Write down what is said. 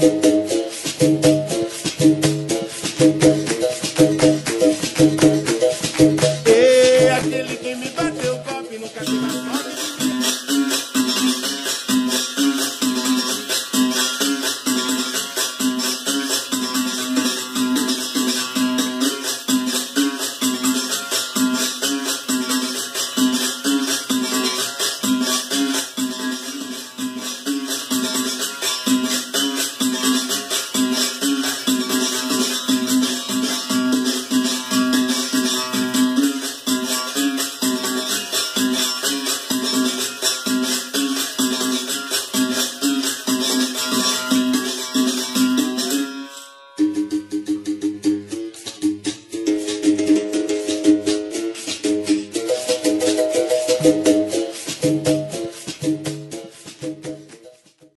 Ei, aquele que